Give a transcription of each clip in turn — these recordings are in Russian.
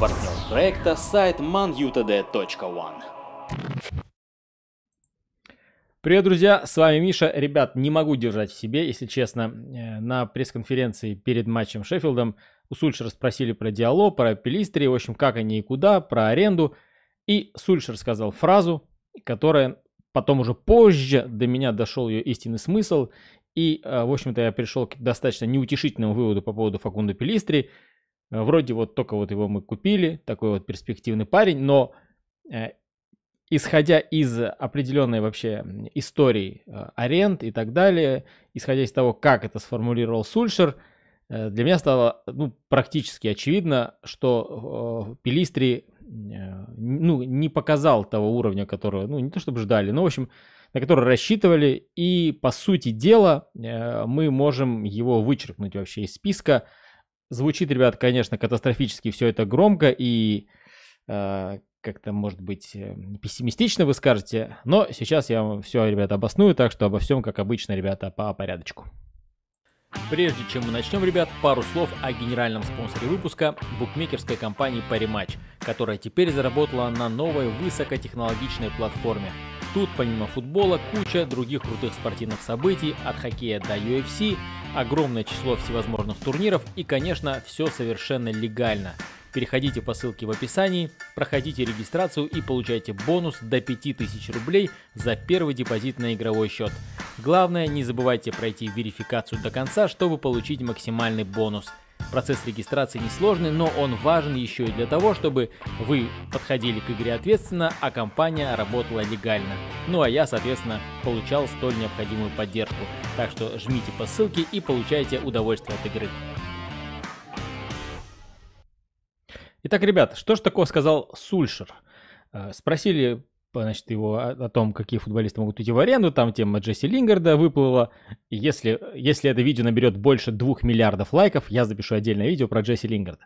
Партнер проекта сайт manutd.one. Привет, друзья, с вами Миша. Ребят, не могу держать в себе, если честно. Э, на пресс-конференции перед матчем с Шеффилдом у Сульшера спросили про диалог, про Пелистри, в общем, как они и куда, про аренду. И Сульшер сказал фразу, которая потом уже позже до меня дошел ее истинный смысл. И, э, в общем-то, я пришел к достаточно неутешительному выводу по поводу Факунда Пелистри. Э, вроде вот только вот его мы купили, такой вот перспективный парень, но исходя из определенной вообще истории э, аренд и так далее, исходя из того, как это сформулировал Сульшер, э, для меня стало ну, практически очевидно, что э, Пелистри ну, не показал того уровня, которого, ну, не то чтобы ждали, но, в общем, на который рассчитывали, и, по сути дела, мы можем его вычеркнуть вообще из списка. Звучит, ребят, конечно, катастрофически все это громко, и как-то, может быть, э, пессимистично вы скажете, но сейчас я вам все, ребята, обосную, так что обо всем, как обычно, ребята, по порядочку. Прежде чем мы начнем, ребят, пару слов о генеральном спонсоре выпуска – букмекерской компании Parimatch, которая теперь заработала на новой высокотехнологичной платформе. Тут помимо футбола куча других крутых спортивных событий, от хоккея до UFC, огромное число всевозможных турниров и, конечно, все совершенно легально – Переходите по ссылке в описании, проходите регистрацию и получайте бонус до 5000 рублей за первый депозит на игровой счет. Главное, не забывайте пройти верификацию до конца, чтобы получить максимальный бонус. Процесс регистрации несложный, но он важен еще и для того, чтобы вы подходили к игре ответственно, а компания работала легально. Ну а я, соответственно, получал столь необходимую поддержку. Так что жмите по ссылке и получайте удовольствие от игры. Итак, ребята, что же такого сказал Сульшер? Э, спросили значит, его о, том, какие футболисты могут уйти в аренду, там тема Джесси Лингарда выплыла. Если, если это видео наберет больше двух миллиардов лайков, я запишу отдельное видео про Джесси Лингарда.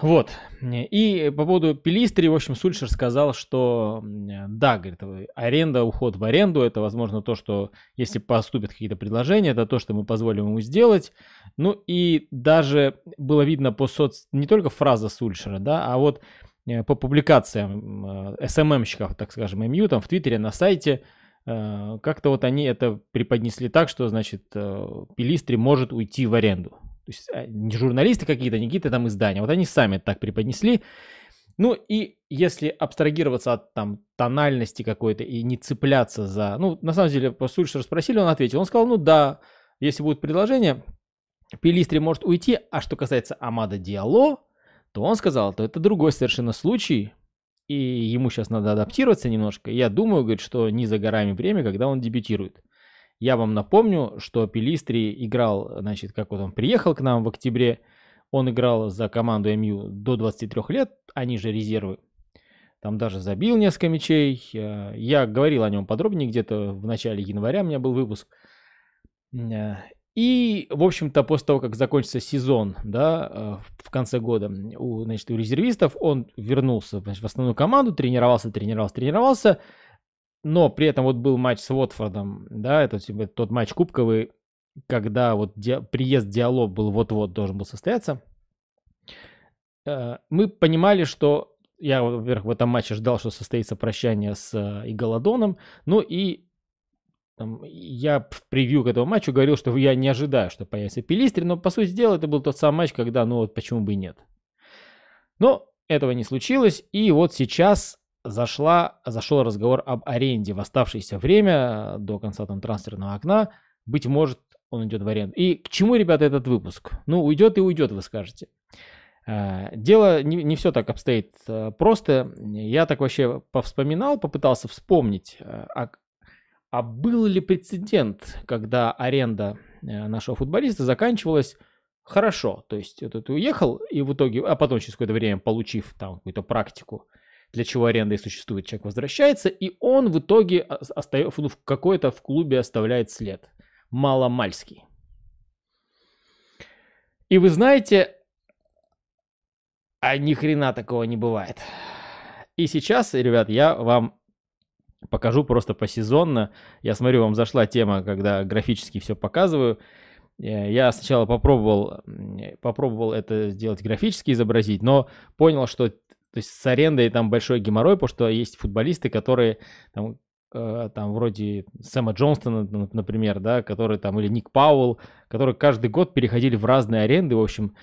Вот. И по поводу Пелистри, в общем, Сульшер сказал, что да, говорит, аренда, уход в аренду, это, возможно, то, что если поступят какие-то предложения, это то, что мы позволим ему сделать. Ну и даже было видно по соц... не только фраза Сульшера, да, а вот по публикациям СММщиков, так скажем, МЮ, там в Твиттере, на сайте, э, как-то вот они это преподнесли так, что, значит, э, Пелистри может уйти в аренду. То есть а, не журналисты какие-то, не какие-то там издания. Вот они сами так преподнесли. Ну и если абстрагироваться от там тональности какой-то и не цепляться за... Ну, на самом деле, по Сульшеру спросили, он ответил. Он сказал, ну да, если будет предложение, Пелистри может уйти. А что касается Амада Диало, то он сказал, то это другой совершенно случай. И ему сейчас надо адаптироваться немножко. Я думаю, говорит, что не за горами время, когда он дебютирует. Я вам напомню, что Пелистри играл, значит, как вот он приехал к нам в октябре, он играл за команду МЮ до 23 лет, они же резервы. Там даже забил несколько мячей. Э, я говорил о нем подробнее где-то в начале января у меня был выпуск. И, в общем-то, после того, как закончится сезон, да, э, в конце года у, значит, у резервистов, он вернулся значит, в основную команду, тренировался, тренировался, тренировался но при этом вот был матч с Уотфордом, да, это типа, тот матч кубковый, когда вот ди- приезд диалог был вот-вот должен был состояться. Э, мы понимали, что я, во-первых, в этом матче ждал, что состоится прощание с э, Иголодоном, ну и там, я в превью к этому матчу говорил, что я не ожидаю, что появится Пелистри, но по сути дела это был тот самый матч, когда, ну вот почему бы и нет. Но этого не случилось, и вот сейчас зашла, зашел разговор об аренде в оставшееся время до конца там трансферного окна. Быть может, он идет в аренду. И к чему, ребята, этот выпуск? Ну, уйдет и уйдет, вы скажете. Э, дело не, не все так обстоит э, просто. Я так вообще повспоминал, попытался вспомнить, э, а был ли прецедент, когда аренда нашего футболиста заканчивалась хорошо. То есть этот уехал и в итоге, а потом через какое-то время, получив там какую-то практику, для чего аренда и существует, человек возвращается, и он в итоге остается, ну, какой-то в клубе оставляет след. Маломальский. И вы знаете, а ни хрена такого не бывает. И сейчас, ребят, я вам покажу просто посезонно. Я смотрю, вам зашла тема, когда графически все показываю. Э, я сначала попробовал, попробовал это сделать графически изобразить, но понял, что то есть с арендой там большой геморрой, потому что есть футболисты, которые там, э, там вроде Сэма Джонстона, например, да, которые там, или Ник Пауэлл, которые каждый год переходили в разные аренды. В общем,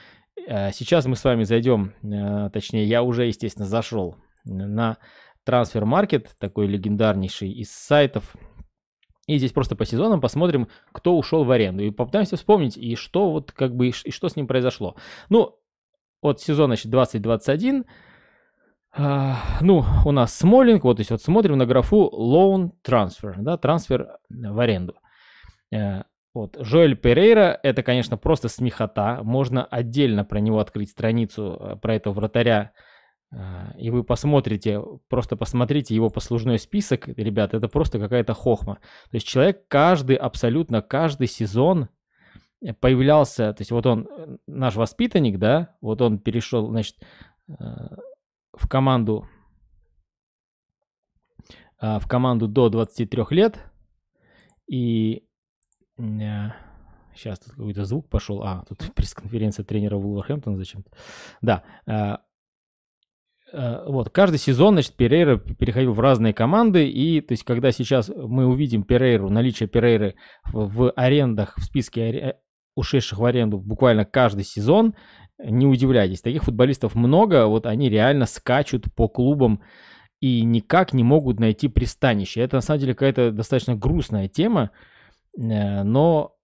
э, сейчас мы с вами зайдем, э, точнее, я уже, естественно, зашел на трансфер маркет, такой легендарнейший из сайтов. И здесь просто по сезонам посмотрим, кто ушел в аренду. И попытаемся вспомнить, и что вот как бы, и что с ним произошло. Ну, от сезона, значит, 2021 а, ну, у нас Смолинг, вот, то есть вот смотрим на графу Loan Transfer, да, трансфер в аренду. Э, вот, Жоэль Перейра, это, конечно, просто смехота. Можно отдельно про него открыть страницу, э, про этого вратаря, и вы посмотрите, просто посмотрите его послужной список, ребят, это просто какая-то хохма. То есть человек каждый, абсолютно каждый сезон появлялся, то есть вот он, наш воспитанник, да, вот он перешел, значит, в команду а, в команду до 23 лет. И сейчас тут какой-то звук пошел. А, тут пресс-конференция тренера Вулверхэмптона зачем-то. Да. А, вот, каждый сезон, значит, Перейра переходил в разные команды, и, то есть, когда сейчас мы увидим Перейру, наличие Перейры в, арендах, в списке ушедших в аренду буквально каждый сезон, не удивляйтесь, таких футболистов много, вот они реально скачут по клубам и никак не могут найти пристанище. Это на самом деле какая-то достаточно грустная тема, э, но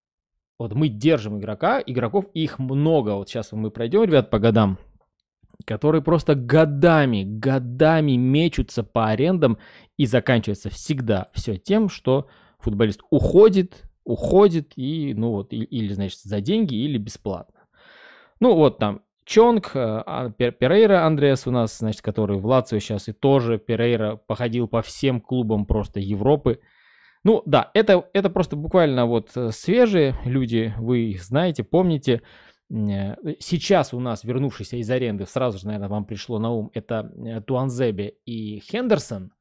вот мы держим игрока, игроков их много. Вот сейчас мы пройдем, ребят, по годам, которые просто годами, годами мечутся по арендам и заканчивается всегда все тем, что футболист уходит, уходит и, ну вот, или, значит, за деньги, или бесплатно. Ну вот там Чонг, э, а, Перейра Андреас у нас, значит, который в Лацио сейчас и тоже Перейра походил по всем клубам просто Европы. Ну да, это, это просто буквально вот э, свежие люди, вы их знаете, помните. Э, сейчас у нас, вернувшийся из аренды, сразу же, наверное, вам пришло на ум, это Туанзебе и Хендерсон.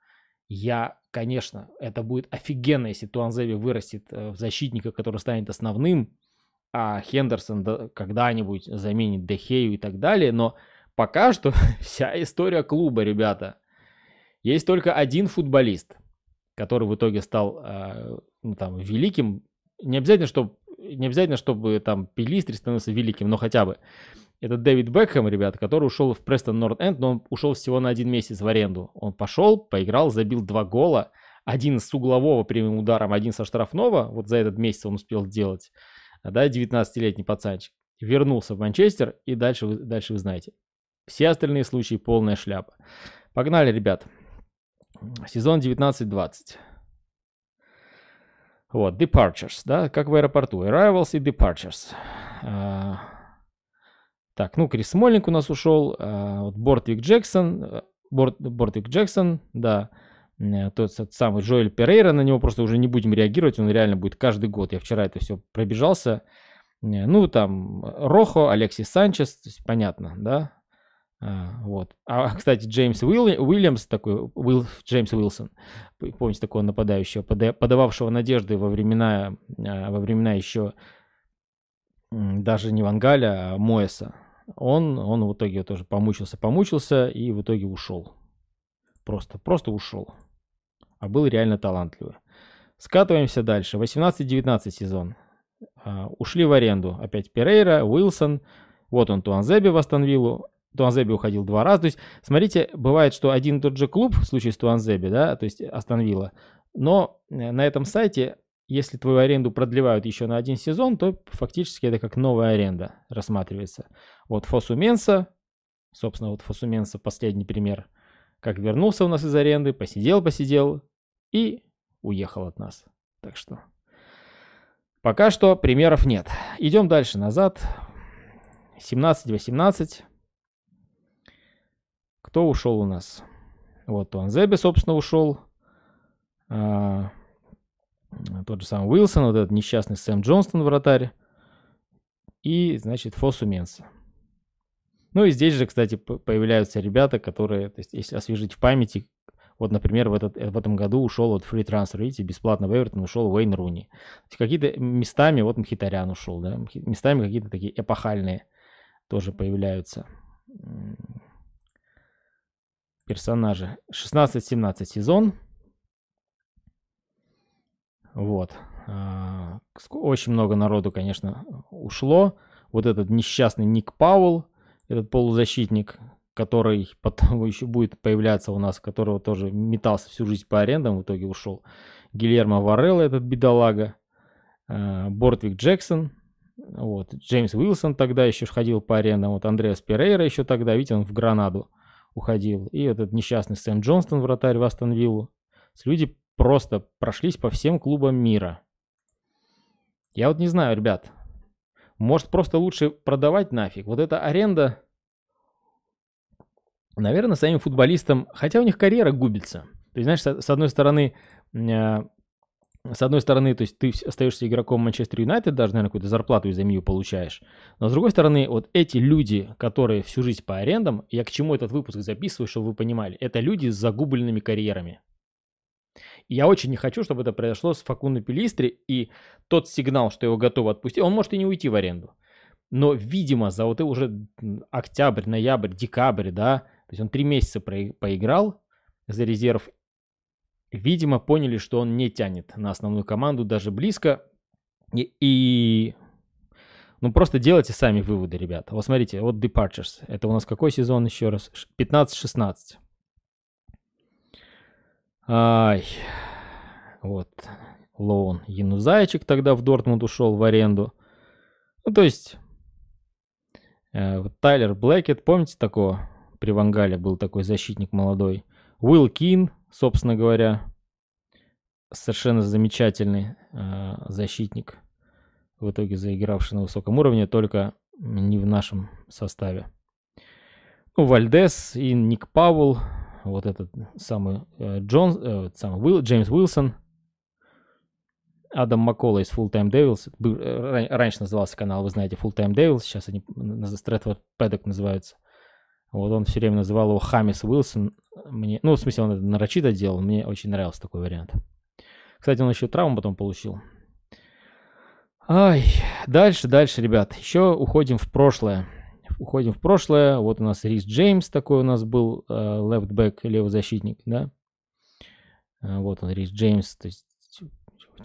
Я, конечно, это будет офигенно, если Туанзебе вырастет в защитника, который станет основным а Хендерсон когда-нибудь заменит Дехею и так далее, но пока что вся история клуба, ребята. Есть только один футболист, который в итоге стал э, ну, там, великим. Не обязательно, чтобы, не обязательно, чтобы там Пелистри становился великим, но хотя бы. Это Дэвид Бекхэм, ребята, который ушел в Престон Норт Энд, но он ушел всего на один месяц в аренду. Он пошел, поиграл, забил два гола. Один с углового прямым ударом, один со штрафного. Вот за этот месяц он успел сделать да, 19-летний пацанчик, вернулся в Манчестер, и дальше дальше вы знаете. Все остальные случаи полная шляпа. Погнали, ребят. Сезон 19-20. Вот, departures, да, как в аэропорту. Arrivals и departures. А, так, ну, Крис Смольник у нас ушел. А, вот Бортвик Джексон. Э, Борт, Бортвик Джексон, да. Э, тот самый Джоэль Перейра, на него просто уже не будем реагировать, он реально будет каждый год. Я вчера это все пробежался. Э, ну, там, Рохо, Алексис Санчес, понятно, да? А, вот. А, кстати, Джеймс Уилли, Уильямс, такой, Уилл, Джеймс Уилсон, помните такого нападающего, подававшего надежды во времена, э, во времена еще даже не Вангаля, а Моэса. Он, он в итоге тоже помучился, помучился и в итоге ушел. Просто, просто ушел а был реально талантливый. Скатываемся дальше. 18-19 сезон. А, ушли в аренду. Опять Перейра, Уилсон. Вот он, Туанзеби в Астон Туанзеби уходил два раза. То есть, смотрите, бывает, что один и тот же клуб, в случае с Туанзеби, да, то есть Астон но э, на этом сайте, если твою аренду продлевают еще на один сезон, то фактически это как новая аренда рассматривается. Вот Фосуменса, собственно, вот Фосуменса последний пример, как вернулся у нас из аренды, посидел, посидел, и уехал от нас. Так что пока что примеров нет. Идем дальше назад. 17-18. Кто ушел у нас? Вот Туанзеби, собственно, ушел. А, тот же самый Уилсон, вот этот несчастный Сэм Джонстон, вратарь. И, значит, Фосу Менса. Ну и здесь же, кстати, появляются ребята, которые, то есть, если освежить в памяти, Вот, например, в, этот, в этом году ушел от free transfer, видите, бесплатно в Эвертон ушел Уэйн Руни. Какие-то местами, вот Мхитарян ушел, да, местами какие-то такие эпохальные тоже появляются персонажи. 16-17 сезон. Вот. А, очень много народу, конечно, ушло. Вот этот несчастный Ник Пауэлл, этот полузащитник, который потом еще будет появляться у нас, которого тоже метался всю жизнь по арендам, в итоге ушел. Гильермо Варелла, этот бедолага. А, Бортвик Джексон, вот. Джеймс Уилсон тогда еще ходил по арендам. Вот Андреас Перейра еще тогда, видите, он в Гранаду уходил. И этот несчастный Сэм Джонстон, вратарь в Астон Виллу. Люди просто прошлись по всем клубам мира. Я вот не знаю, ребят. Может, просто лучше продавать нафиг. Вот эта аренда, наверное, самим футболистам, хотя у них карьера губится. То есть, знаешь, с одной стороны, э, с одной стороны, то есть ты остаешься игроком Манчестер Юнайтед, даже, наверное, какую-то зарплату из-за нее получаешь. Но с другой стороны, вот эти люди, которые всю жизнь по арендам, я к чему этот выпуск записываю, чтобы вы понимали, это люди с загубленными карьерами. И я очень не хочу, чтобы это произошло с Факундо Пелистри, и тот сигнал, что его готовы отпустить, он может и не уйти в аренду. Но, видимо, за вот уже октябрь, ноябрь, декабрь, да, то есть он три месяца поиграл за резерв, видимо, поняли, что он не тянет на основную команду даже близко. И, и ну, просто делайте сами выводы, ребята. Вот смотрите, вот Departures. Это у нас какой сезон еще раз? 15-16. Ай, вот. Лоун Янузайчик тогда в Дортмунд ушел в аренду. Ну, то есть, э, Тайлер Блэкет, помните такого? При Вангале был такой защитник молодой. Уилл Кин, собственно говоря, совершенно замечательный э, защитник, в итоге заигравший на высоком уровне, только не в нашем составе. Ну, Вальдес и Ник Пауэлл, вот этот самый э, Джон, э, самый Уилл, Джеймс Уилсон, Адам Маккола из Full Time Devils, э, раньше назывался канал, вы знаете, Full Time Devils, сейчас они Stratford Paddock называются. Вот он все время называл его Хамис Уилсон. Мне, ну, в смысле, он это нарочито делал. Мне очень нравился такой вариант. Кстати, он еще травму потом получил. Ай, дальше, дальше, ребят. Еще уходим в прошлое. Уходим в прошлое. Вот у нас Рис Джеймс такой у нас был, э, left back, левый защитник, да. Э, вот он, Рис Джеймс. То есть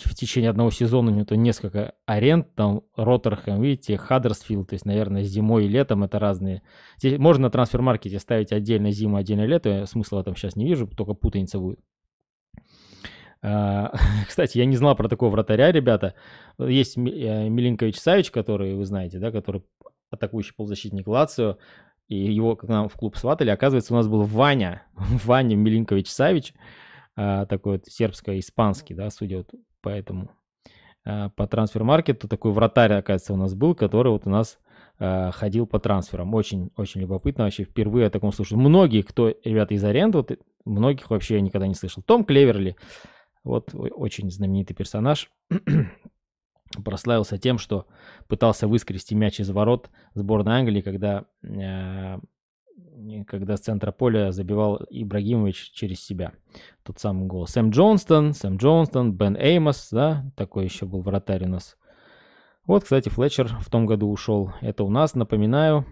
в течение одного сезона у него то несколько аренд, там Роттерхэм, видите, Хаддерсфилд, то есть, наверное, зимой и летом это разные. Здесь можно на трансфер-маркете ставить отдельно зиму, отдельно лето, я смысла в этом сейчас не вижу, только путаница будет. А, кстати, я не знал про такого вратаря, ребята. Есть э, Милинкович Савич, который, вы знаете, да, который атакующий полузащитник Лацио, и его к нам в клуб сватали. Оказывается, у нас был Ваня, Ваня Милинкович Савич, а, такой вот сербско-испанский, да, судя вот по этому, а, по трансфер-маркету. Такой вратарь, оказывается, у нас был, который вот у нас ходил по трансферам. Очень-очень любопытно. Вообще впервые о таком слышу. Многие, кто, ребята, из аренды, вот, многих вообще я никогда не слышал. Том Клеверли, вот очень знаменитый персонаж прославился тем, что пытался выскрести мяч из ворот сборной Англии, когда, э, когда с центра поля забивал Ибрагимович через себя. Тот самый гол. Сэм Джонстон, Сэм Джонстон, Бен Эймос, да, такой еще был вратарь у нас. Вот, кстати, Флетчер в том году ушел. Это у нас, напоминаю,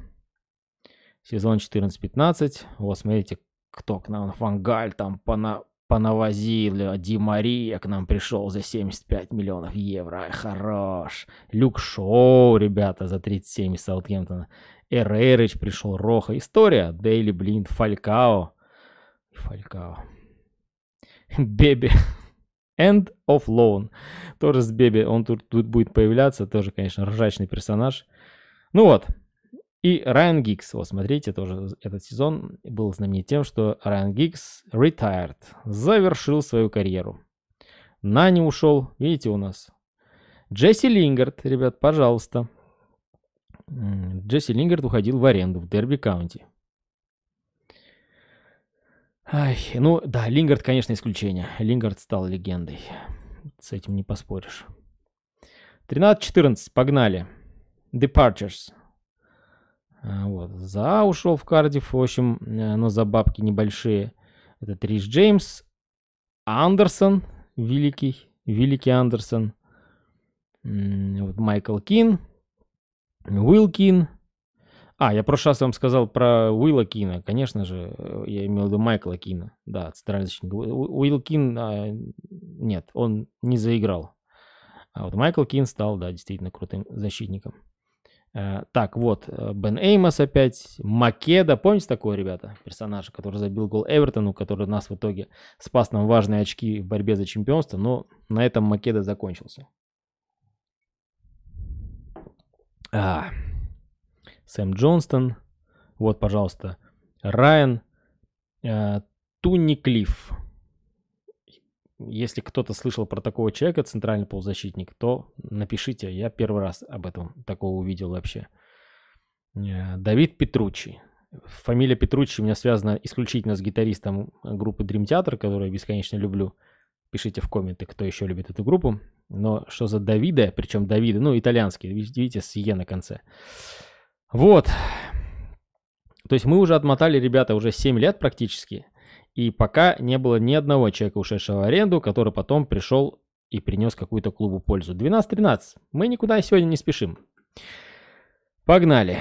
сезон 14-15. Вот, смотрите, кто к нам, Фангаль там пона, понавозили. Ди Мария к нам пришел за 75 миллионов евро. Хорош. Люк Шоу, ребята, за 37 из Саутгемптона. Эрейрич пришел, Роха. История. Дейли Блинд, Фалькао. Фалькао. Беби. End of Loan. Тоже с Беби. Он тут, тут будет появляться. Тоже, конечно, ржачный персонаж. Ну вот. И Райан Гиггз, вот смотрите, тоже этот сезон был знаменит тем, что Райан Гиггз retired, завершил свою карьеру. Нани ушел, видите у нас. Джесси Лингард, ребят, пожалуйста. Джесси Лингард уходил в аренду в Дерби Каунти. Ай, ну да, Лингард, конечно, исключение. Лингард стал легендой. С этим не поспоришь. 13-14, погнали. Departures. А, вот. За ушел в Кардив, в общем, э, но за бабки небольшие. этот Риш Джеймс, Андерсон, великий, великий Андерсон, вот Майкл Кин, Уилл Кин. А, я в прошлый раз вам сказал про Уилла Кина. Конечно же, э, я имел в виду Майкла Кина. Да, центральный защитник. Уилл Кин, а, нет, он не заиграл. А вот Майкл Кин стал, да, действительно крутым защитником. А, так, вот, э, Бен Эймос опять, Македа, помните такого, ребята, персонажа, который забил гол Эвертону, который нас в итоге спас нам важные очки в борьбе за чемпионство, но на этом Македа закончился. А, Сэм Джонстон. Вот, пожалуйста. Райан э, Туни Клифф. Если кто-то слышал про такого человека, центральный полузащитник, то напишите. Я первый раз об этом такого увидел вообще. Э, Давид Петручи. Фамилия Петручи у меня связана исключительно с гитаристом группы Dream Theater, которую я бесконечно люблю. Пишите в комменты, кто еще любит эту группу. Но что за Давида, причем Давида, ну, итальянский, видите, с Е на конце. Вот. То есть мы уже отмотали, ребята, уже 7 лет практически. И пока не было ни одного человека, ушедшего в аренду, который потом пришел и принес какую-то клубу пользу. 12-13. Мы никуда сегодня не спешим. Погнали.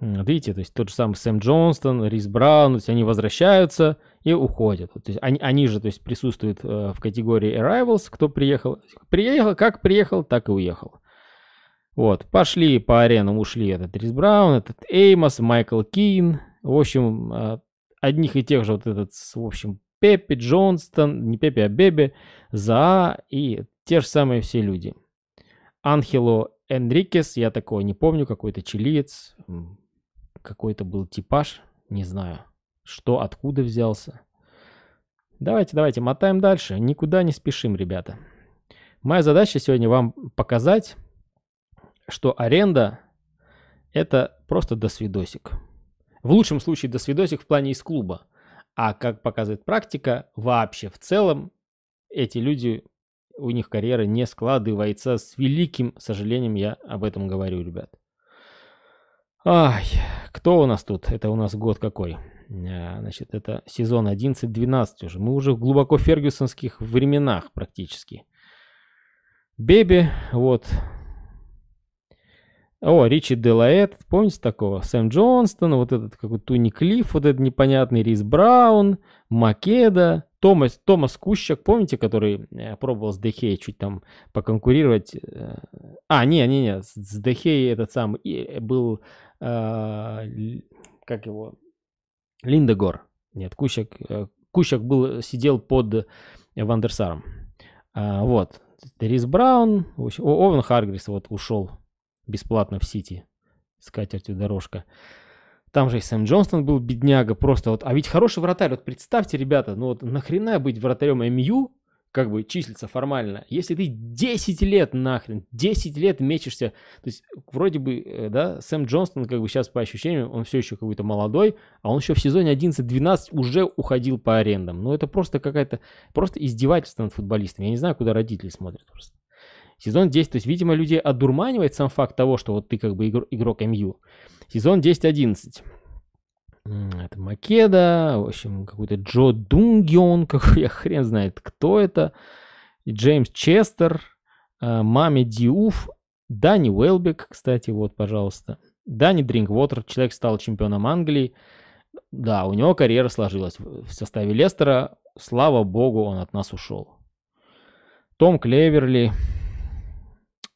Видите, то есть тот же самый Сэм Джонстон, Рис Браун, то есть они возвращаются и уходят. То есть они, они же то есть, присутствуют э, в категории Arrivals, кто приехал. Приехал, как приехал, так и уехал. Вот, пошли по аренам, ушли этот Рис Браун, этот Эймос, Майкл Кин. В общем, э, одних и тех же вот этот, в общем, Пеппи, Джонстон, не Пеппи, а Беби, За и те же самые все люди. Анхело Энрикес, я такого не помню, какой-то чилиец, какой-то был типаж, не знаю, что, откуда взялся. Давайте, давайте, мотаем дальше, никуда не спешим, ребята. Моя задача сегодня вам показать, что аренда – это просто досвидосик. В лучшем случае досвидосик в плане из клуба. А как показывает практика, вообще в целом эти люди, у них карьера не складывается. С великим сожалением я об этом говорю, ребят. Ай, кто у нас тут? Это у нас год какой? А, значит, это сезон 11-12 уже. Мы уже в глубоко фергюсонских временах практически. Беби, вот, о, Ричи Делаэт, помните такого? Сэм Джонстон, вот этот какой-то Туни Клифф, вот этот непонятный Рис Браун, Македа, Томас, Томас Кущак, помните, который э, пробовал с Дехей чуть там поконкурировать? Э, а, не, не, не, с Дехей этот сам был, э, как его, Линдегор. Нет, Кущак, Кущак был, сидел под Вандерсаром. А, вот, Рис Браун, Овен Харгрис вот ушел бесплатно в Сити с катертью дорожка. Там же и Сэм Джонстон был бедняга, просто вот. А ведь хороший вратарь, вот представьте, ребята, ну вот нахрена быть вратарем МЮ, как бы числится формально, если ты 10 лет нахрен, 10 лет мечешься, то есть вроде бы, э, да, Сэм Джонстон, как бы сейчас по ощущениям, он все еще какой-то молодой, а он еще в сезоне 11-12 уже уходил по арендам. Ну это просто какая-то, просто издевательство над футболистами. Я не знаю, куда родители смотрят просто. Сезон 10, то есть, видимо, людей одурманивает сам факт того, что вот ты как бы игр, игрок МЮ. Сезон 10-11. Это Македа, в общем, какой-то Джо Дунгион, какой я хрен знает, кто это. Джеймс Честер, э, Мами Диуф, Дани Уэлбек, кстати, вот, пожалуйста. Дани Дринквотер, человек стал чемпионом Англии. Да, у него карьера сложилась в составе Лестера. Слава богу, он от нас ушел. Том Клеверли,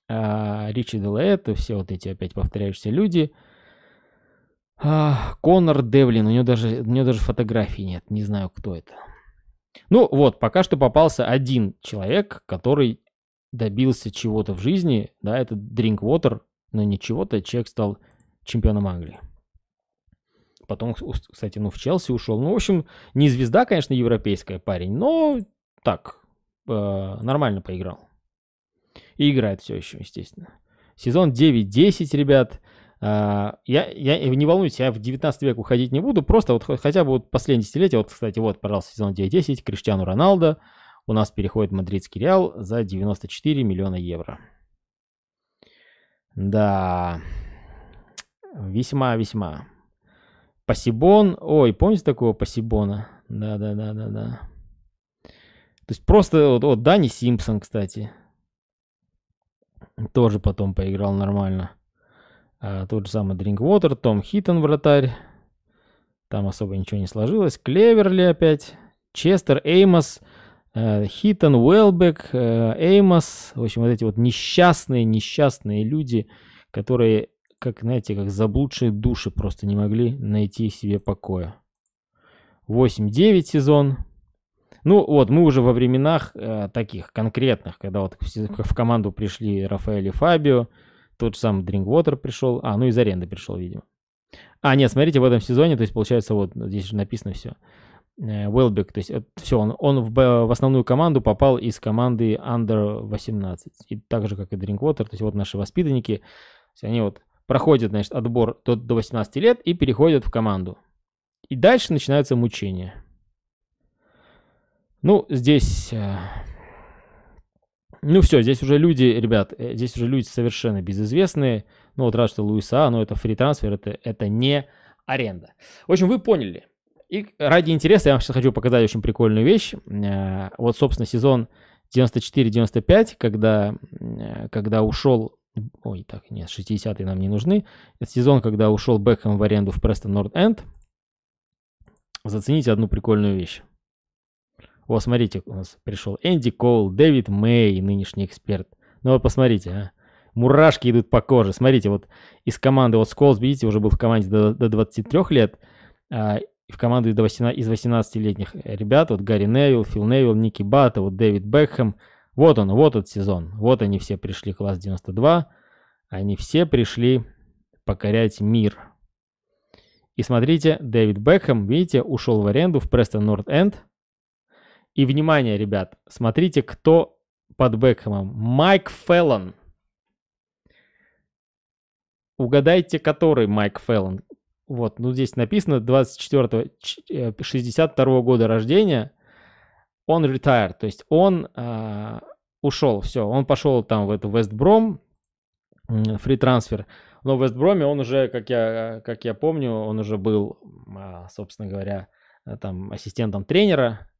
а, Ричи Делаэт все вот эти опять повторяющиеся люди. А, Конор Девлин, у него, даже, у него даже фотографии нет, не знаю, кто это. Ну вот, пока что попался один человек, который добился чего-то в жизни, да, это Drinkwater, но не чего-то, человек стал чемпионом Англии. Потом, кстати, ну в Челси ушел. Ну, в общем, не звезда, конечно, европейская парень, но так, э, нормально поиграл. И играет все еще, естественно. Сезон 9-10, ребят. Uh, я, я, не волнуйтесь, я в 19 век уходить не буду, просто вот хотя бы вот последнее десятилетие, вот, кстати, вот, пожалуйста, сезон 9-10, Криштиану Роналдо, у нас переходит мадридский Реал за 94 миллиона евро. Да, весьма-весьма Пасибон. Ой, помните такого Пасибона? Да-да-да-да-да. То есть просто вот, вот Дани Симпсон, кстати. Тоже потом поиграл нормально. А, тот же самый Drinkwater, Том Хиттон, вратарь. Там особо ничего не сложилось. Клеверли опять. Честер, Эймос, э, Хиттон, Уэлбек, э, Эймос. В общем, вот эти вот несчастные, несчастные люди, которые, как, знаете, как заблудшие души просто не могли найти себе покоя. 8-9 сезон. Ну вот, мы уже во временах э, таких конкретных, когда вот в, в команду пришли Рафаэль и Фабио, тот же самый Drinkwater пришел, а, ну из аренды пришел, видимо. А, нет, смотрите, в этом сезоне, то есть получается вот здесь же написано все. Уэлбек, то есть все, он, он в, в основную команду попал из команды Under 18. И так же, как и Drinkwater, то есть вот наши воспитанники, они вот проходят, значит, отбор до, до 18 лет и переходят в команду. И дальше начинаются мучения. Ну, здесь... Э, ну все, здесь уже люди, ребят, э, здесь уже люди совершенно безызвестные. Ну вот раз, что Луиса, но это фри-трансфер, это, это не аренда. В общем, вы поняли. И ради интереса я вам сейчас хочу показать очень прикольную вещь. Э, вот, собственно, сезон 94-95, когда, когда ушел... Ой, так, нет, 60-е нам не нужны. Это сезон, когда ушел Бекхэм в аренду в Престон Норд Энд. Зацените одну прикольную вещь. О, смотрите, у нас пришел Энди Коул, Дэвид Мэй, нынешний эксперт. Ну вот посмотрите, а. Мурашки идут по коже. Смотрите, вот из команды, вот Сколс, видите, уже был в команде до, до 23 лет, а, в команду до 18, из 18-летних ребят, вот Гарри Невилл, Фил Невилл, Ники Бата, вот Дэвид Бекхэм. Вот он, вот этот сезон. Вот они все пришли, класс 92. Они все пришли покорять мир. И смотрите, Дэвид Бекхэм, видите, ушел в аренду в Престон Норт Энд. И внимание, ребят, смотрите, кто под Бекхэмом. Майк Феллон. Угадайте, который Майк Феллон. Вот, ну здесь написано 24 62 -го года рождения. Он retired, то есть он э, ушел, все, он пошел там в эту Вестбром, фри трансфер. Но в Вестброме он уже, как я, как я помню, он уже был, а, собственно говоря, там ассистентом тренера,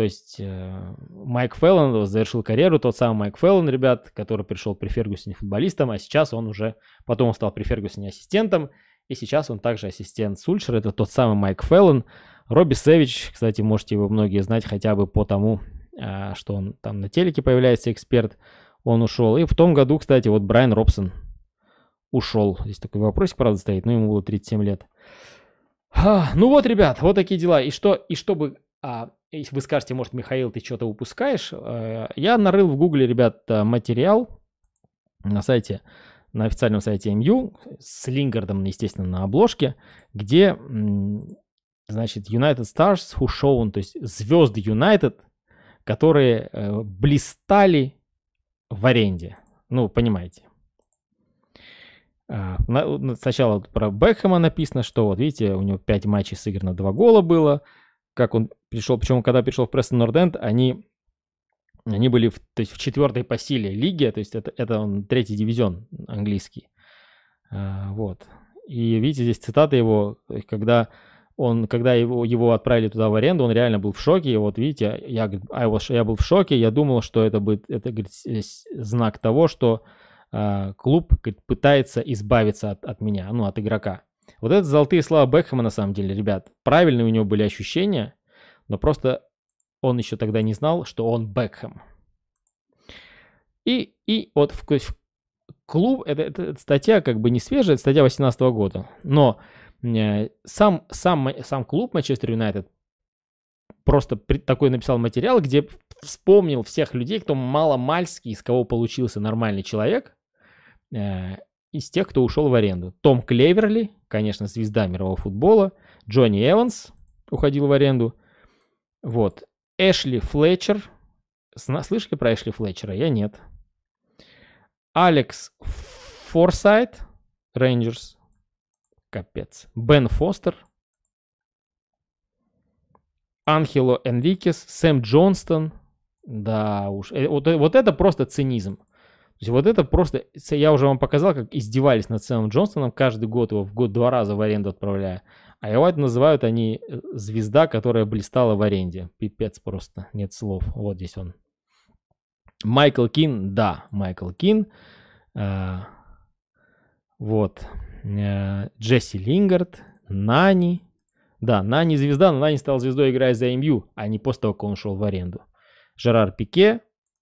то есть э, Майк Феллон завершил карьеру, тот самый Майк Феллон, ребят, который пришел при Фергюсоне футболистом, а сейчас он уже, потом он стал при Фергюсоне ассистентом, и сейчас он также ассистент Сульшера, это тот самый Майк Феллон. Робби Сэвич, кстати, можете его многие знать хотя бы по тому, э, что он там на телеке появляется эксперт, он ушел. И в том году, кстати, вот Брайан Робсон ушел. Здесь такой вопросик, правда, стоит, но ему было 37 лет. Ну вот, ребят, вот такие дела. И что, и чтобы а, если вы скажете, может, Михаил, ты что-то упускаешь, э, я нарыл в гугле, ребят, материал на сайте, на официальном сайте МЮ с Лингардом, естественно, на обложке, где, значит, United Stars who shown, то есть звезды United, которые э, блистали в аренде. Ну, понимаете. А, сначала про Бекхэма написано, что вот видите, у него 5 матчей сыграно, 2 гола было как он пришел, причем когда пришел в Престон Норденд, они, они были в, то есть в четвертой по силе лиге, то есть это, это он третий дивизион английский. А, вот. И видите, здесь цитата его, когда он, когда его, его отправили туда в аренду, он реально был в шоке. И вот видите, я, was, я был в шоке, я думал, что это будет это, говорит, знак того, что э, клуб говорит, пытается избавиться от, от меня, ну, от игрока. Вот это золотые слова Бекхэма, на самом деле, ребят. Правильные у него были ощущения, но просто он еще тогда не знал, что он Бекхэм. И, и вот в, в клуб, это, это, это статья как бы не свежая, это статья 18 года, но э, сам, сам, сам клуб Манчестер Юнайтед просто при, такой написал материал, где вспомнил всех людей, кто мало-мальский, из кого получился нормальный человек, э, из тех, кто ушел в аренду. Том Клеверли, конечно, звезда мирового футбола. Джонни Эванс уходил в аренду. Вот. Эшли Флетчер. Слышали про Эшли Флетчера? Я нет. Алекс Форсайт, Рейнджерс. Капец. Бен Фостер. Анхело Энрикес. Сэм Джонстон. Да уж. Э, вот, вот это просто цинизм. Есть вот это просто, я уже вам показал, как издевались над Сэмом Джонстоном, каждый год его в год два раза в аренду отправляя. А его это называют они э, звезда, которая блистала в аренде. Пипец просто, нет слов. Вот здесь он. Майкл Кин, да, Майкл Кин. А, вот. А, Джесси Лингард, Нани. Да, Нани звезда, но Нани стал звездой, играя за МЮ, а не после того, как он ушел в аренду. Жерар Пике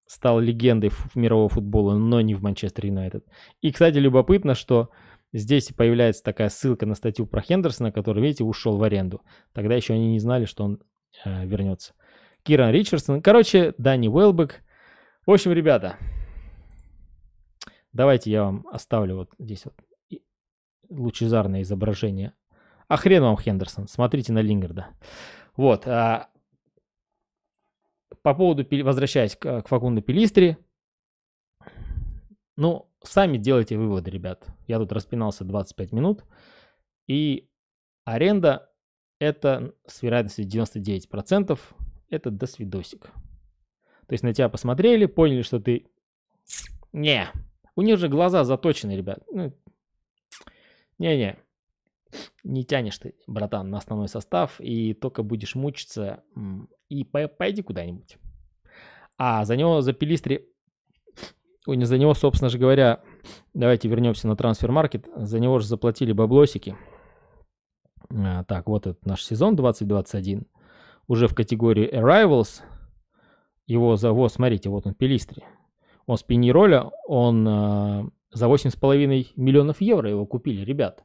стал легендой мирового футбола, но не в Манчестер Юнайтед. И, кстати, любопытно, что здесь появляется такая ссылка на статью про Хендерсона, который, видите, ушел в аренду. Тогда еще они не знали, что он э, вернется. Киран Ричардсон. Короче, Дани Уэлбек. В общем, ребята, давайте я вам оставлю вот здесь вот лучезарное изображение. А хрен вам Хендерсон, смотрите на Лингарда. Вот. А, по поводу, возвращаясь к, к Факунду Пелистри, ну, сами делайте выводы, ребят. Я тут распинался 25 минут, и аренда это с вероятностью 99% это до свидосик. То есть на тебя посмотрели, поняли, что ты... Не, у них же глаза заточены, ребят. Ну, не-не, не тянешь ты, братан, на основной состав, и только будешь мучиться, и пойди куда-нибудь. А за него, за Пелистри, за него, собственно же говоря, давайте вернемся на трансфер-маркет, за него же заплатили баблосики. А, так, вот этот наш сезон 2021, уже в категории Arrivals – его за, вот, смотрите, вот он, Пелистри. Он с Пеньероля, он э, за 8,5 миллионов евро его купили, ребят.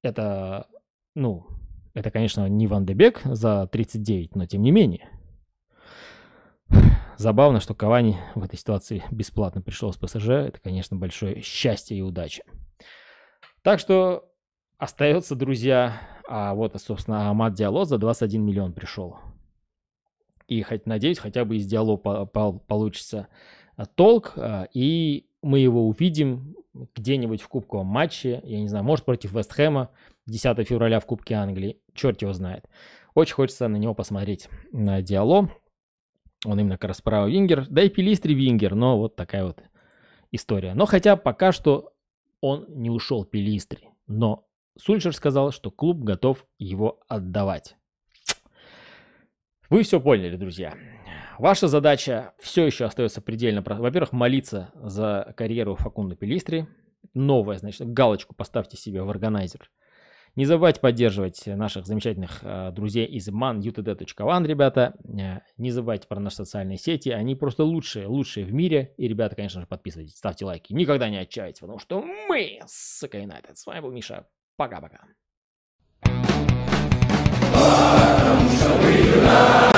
Это, ну, это, конечно, не Ван Дебек за 39, но тем не менее. Забавно, что Кавани в этой ситуации бесплатно пришел с ПСЖ. Это, конечно, большое счастье и удача. Так что остается, друзья, а вот, собственно, Амад Диало за 21 миллион пришел. И хоть, надеюсь, хотя бы из диалога получится а, толк, а, и мы его увидим где-нибудь в кубковом матче, я не знаю, может против Вестхэма 10 февраля в Кубке Англии, черт его знает. Очень хочется на него посмотреть, на Диало. Он именно как раз правый вингер, да и Пилистри вингер, но вот такая вот история. Но хотя пока что он не ушел Пилистри, но Сульшер сказал, что клуб готов его отдавать. Вы все поняли, друзья. Ваша задача все еще остается предельно... Во-первых, молиться за карьеру Факунда Пелистри. Новое, значит, галочку поставьте себе в органайзер. Не забывайте поддерживать наших замечательных э, друзей из manutd.one, ребята. Э, не забывайте про наши социальные сети. Они просто лучшие, лучшие в мире. И, ребята, конечно же, подписывайтесь, ставьте лайки. Никогда не отчаивайтесь, потому что мы с United. С вами был Миша. Пока-пока. Потому что мы United.